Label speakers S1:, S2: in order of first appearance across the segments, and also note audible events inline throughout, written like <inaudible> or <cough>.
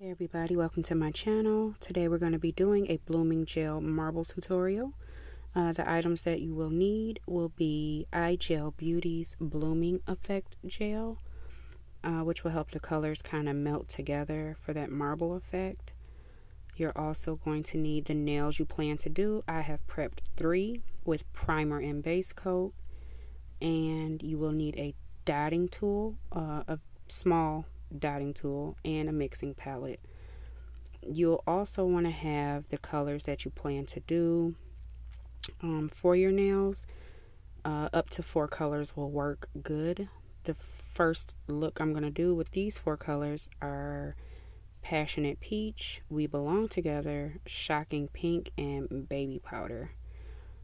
S1: Hey everybody, welcome to my channel. Today we're going to be doing a blooming gel marble tutorial. Uh, the items that you will need will be iGel Beauty's Blooming Effect Gel, uh, which will help the colors kind of melt together for that marble effect. You're also going to need the nails you plan to do. I have prepped three with primer and base coat. And you will need a dotting tool, uh, a small dotting tool and a mixing palette. You'll also want to have the colors that you plan to do um, for your nails. Uh, up to four colors will work good. The first look I'm going to do with these four colors are Passionate Peach, We Belong Together, Shocking Pink, and Baby Powder.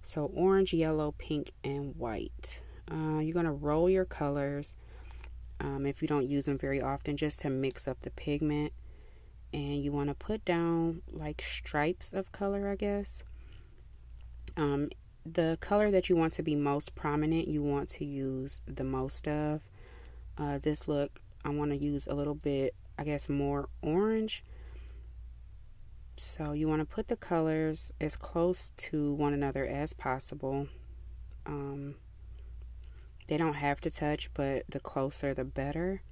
S1: So orange, yellow, pink, and white. Uh, you're going to roll your colors um, if you don't use them very often just to mix up the pigment. And you want to put down like stripes of color I guess. Um, the color that you want to be most prominent you want to use the most of. Uh, this look I want to use a little bit I guess more orange. So you want to put the colors as close to one another as possible. Um, they don't have to touch, but the closer the better.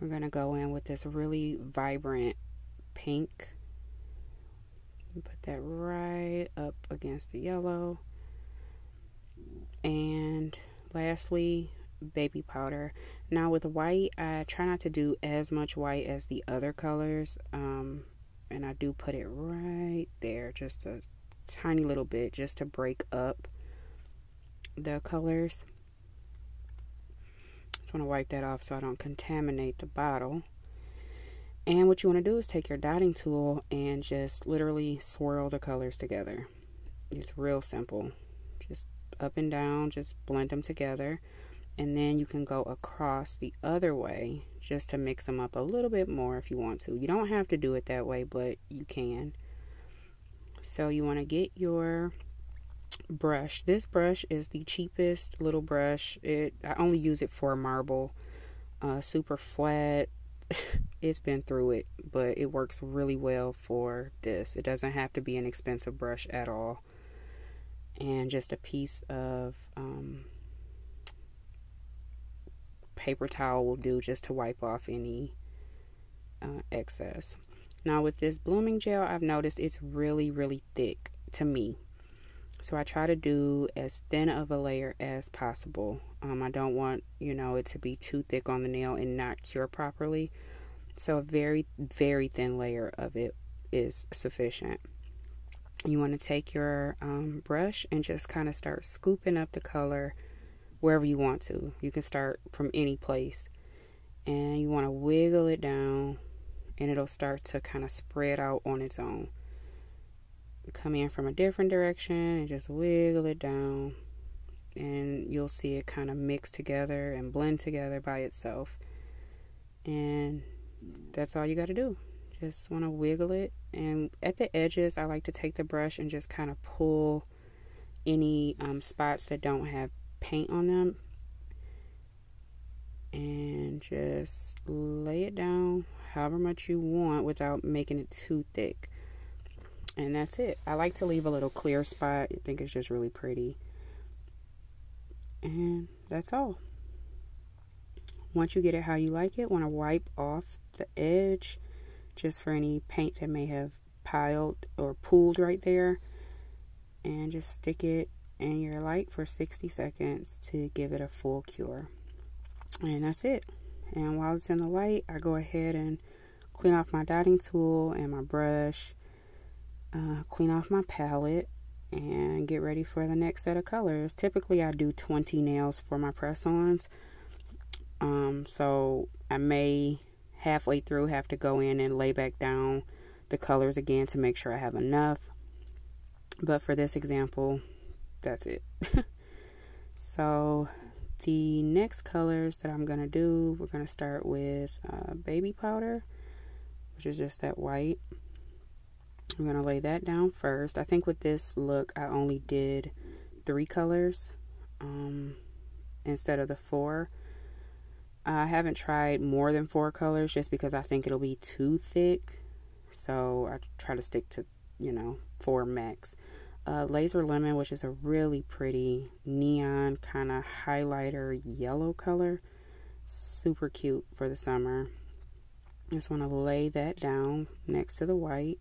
S1: We're going to go in with this really vibrant pink. Put that right up against the yellow. And lastly, baby powder. Now with white, I try not to do as much white as the other colors. Um, and I do put it right there, just a tiny little bit, just to break up the colors. Just want to wipe that off so I don't contaminate the bottle. And what you want to do is take your dotting tool and just literally swirl the colors together. It's real simple. Just up and down, just blend them together. And then you can go across the other way just to mix them up a little bit more if you want to. You don't have to do it that way, but you can. So you want to get your brush. This brush is the cheapest little brush. It I only use it for marble. Uh, super flat. <laughs> it's been through it, but it works really well for this. It doesn't have to be an expensive brush at all. And just a piece of um, paper towel will do just to wipe off any uh, excess. Now with this blooming gel, I've noticed it's really, really thick to me. So I try to do as thin of a layer as possible. Um, I don't want, you know, it to be too thick on the nail and not cure properly. So a very, very thin layer of it is sufficient. You want to take your um, brush and just kind of start scooping up the color wherever you want to. You can start from any place. And you want to wiggle it down and it'll start to kind of spread out on its own come in from a different direction and just wiggle it down and you'll see it kind of mix together and blend together by itself. And that's all you got to do. Just want to wiggle it. And at the edges I like to take the brush and just kind of pull any um, spots that don't have paint on them. And just lay it down however much you want without making it too thick and that's it. I like to leave a little clear spot. I think it's just really pretty. And that's all. Once you get it how you like it, want to wipe off the edge just for any paint that may have piled or pooled right there. And just stick it in your light for 60 seconds to give it a full cure. And that's it. And while it's in the light, I go ahead and clean off my dotting tool and my brush uh, clean off my palette and get ready for the next set of colors. Typically, I do 20 nails for my press-ons. Um, so I may halfway through have to go in and lay back down the colors again to make sure I have enough. But for this example, that's it. <laughs> so the next colors that I'm going to do, we're going to start with uh, baby powder, which is just that white. I'm going to lay that down first. I think with this look, I only did three colors um, instead of the four. I haven't tried more than four colors just because I think it'll be too thick. So I try to stick to, you know, four max. Uh, Laser Lemon, which is a really pretty neon kind of highlighter yellow color. Super cute for the summer. Just want to lay that down next to the white.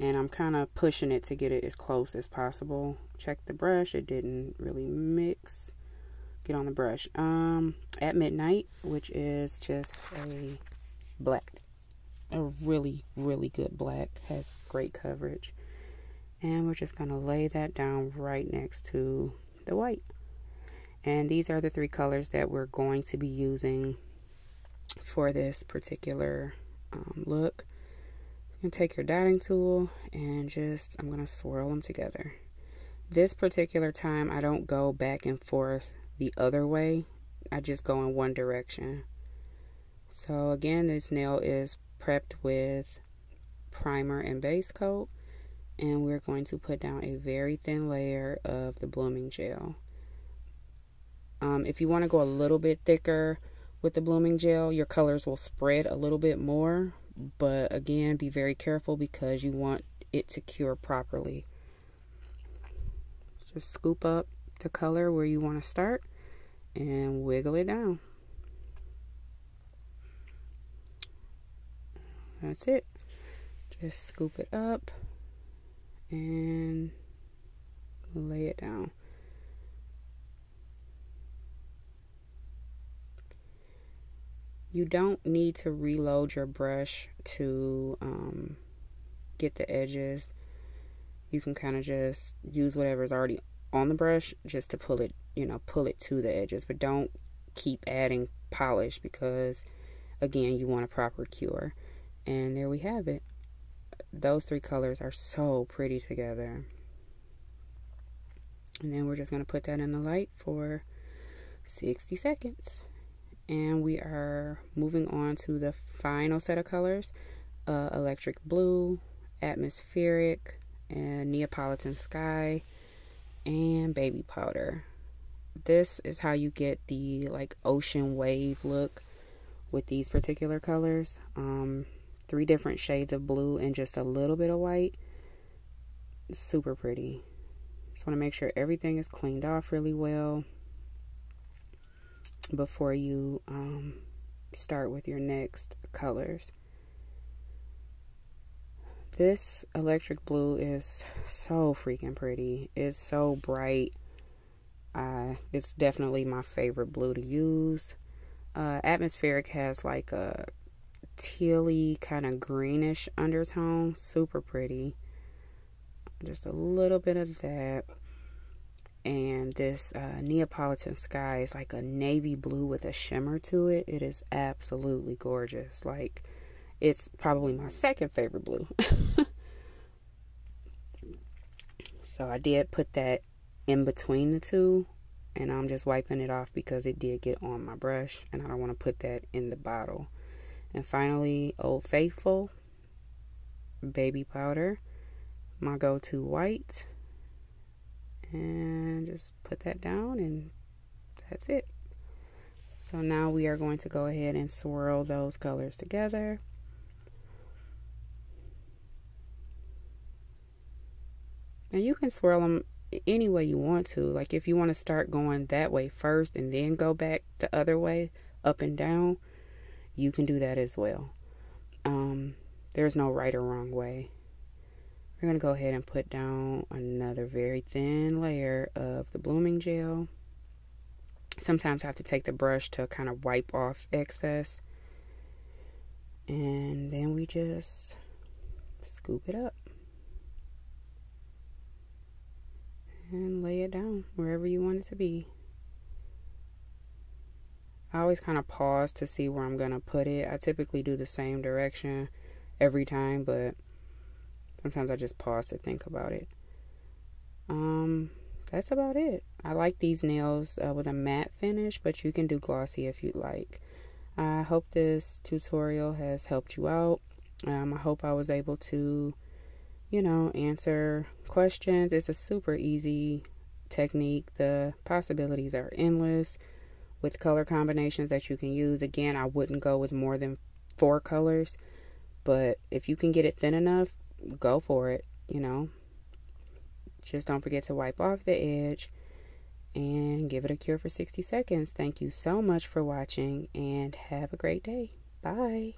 S1: And I'm kind of pushing it to get it as close as possible. Check the brush. It didn't really mix get on the brush. Um, at midnight, which is just a black, a really really good black, has great coverage, and we're just gonna lay that down right next to the white. And these are the three colors that we're going to be using for this particular um, look. Can take your dotting tool and just, I'm going to swirl them together. This particular time, I don't go back and forth the other way. I just go in one direction. So again, this nail is prepped with primer and base coat. And we're going to put down a very thin layer of the blooming gel. Um, if you want to go a little bit thicker with the blooming gel, your colors will spread a little bit more. But again, be very careful because you want it to cure properly. Just scoop up the color where you want to start and wiggle it down. That's it. Just scoop it up and lay it down. You don't need to reload your brush to um, get the edges. You can kind of just use whatever's already on the brush just to pull it, you know, pull it to the edges. But don't keep adding polish because, again, you want a proper cure. And there we have it. Those three colors are so pretty together. And then we're just going to put that in the light for 60 seconds. And we are moving on to the final set of colors. Uh, electric blue, atmospheric, and Neapolitan sky and baby powder. This is how you get the like ocean wave look with these particular colors. Um, three different shades of blue and just a little bit of white. Super pretty. Just want to make sure everything is cleaned off really well before you um, start with your next colors. This electric blue is so freaking pretty. It's so bright. Uh, it's definitely my favorite blue to use. Uh, atmospheric has like a tealy kind of greenish undertone. Super pretty. Just a little bit of that. And this uh, Neapolitan sky is like a navy blue with a shimmer to it. It is absolutely gorgeous. Like, it's probably my second favorite blue. <laughs> so I did put that in between the two and I'm just wiping it off because it did get on my brush and I don't want to put that in the bottle. And finally, Old Faithful baby powder, my go-to white. And just put that down and that's it. So now we are going to go ahead and swirl those colors together. And you can swirl them any way you want to. Like if you want to start going that way first and then go back the other way, up and down, you can do that as well. Um, there's no right or wrong way. We're going to go ahead and put down another very thin layer of the blooming gel. Sometimes I have to take the brush to kind of wipe off excess. And then we just scoop it up. and lay it down wherever you want it to be. I always kind of pause to see where I'm going to put it. I typically do the same direction every time, but sometimes I just pause to think about it. Um, that's about it. I like these nails uh, with a matte finish, but you can do glossy if you'd like. I hope this tutorial has helped you out. Um, I hope I was able to you know, answer questions. It's a super easy technique. The possibilities are endless with color combinations that you can use. Again, I wouldn't go with more than four colors, but if you can get it thin enough, go for it, you know. Just don't forget to wipe off the edge and give it a cure for 60 seconds. Thank you so much for watching and have a great day. Bye.